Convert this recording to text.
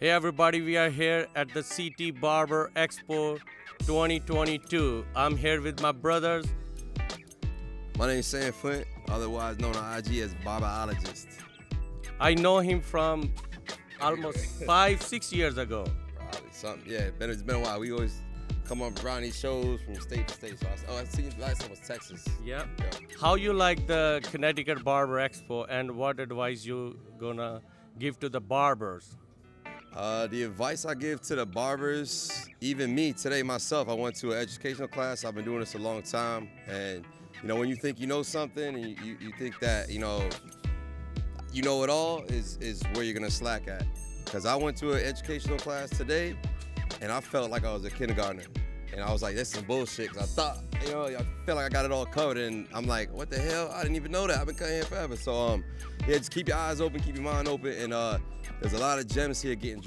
Hey everybody, we are here at the CT Barber Expo 2022. I'm here with my brothers. My name is Sam Flint, otherwise known on IG as Barberologist. I know him from almost five, six years ago. Probably something. Yeah, been, it's been a while. We always come up around these shows from state to state. So I, oh, I seen last time was Texas. Yeah. Yeah. How you like the Connecticut Barber Expo and what advice you gonna give to the barbers? Uh, the advice I give to the barbers, even me today myself, I went to an educational class. I've been doing this a long time, and you know when you think you know something, and you, you, think that you know you know it all, is is where you're gonna slack at. Because I went to an educational class today, and I felt like I was a kindergartner, and I was like, that's some bullshit. Cause I thought, you know, I felt like I got it all covered, and I'm like, what the hell? I didn't even know that. I've been cutting hair forever. So um, yeah, just keep your eyes open, keep your mind open, and uh, there's a lot of gems here getting dropped.